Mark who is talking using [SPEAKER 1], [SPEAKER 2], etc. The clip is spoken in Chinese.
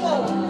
[SPEAKER 1] 错了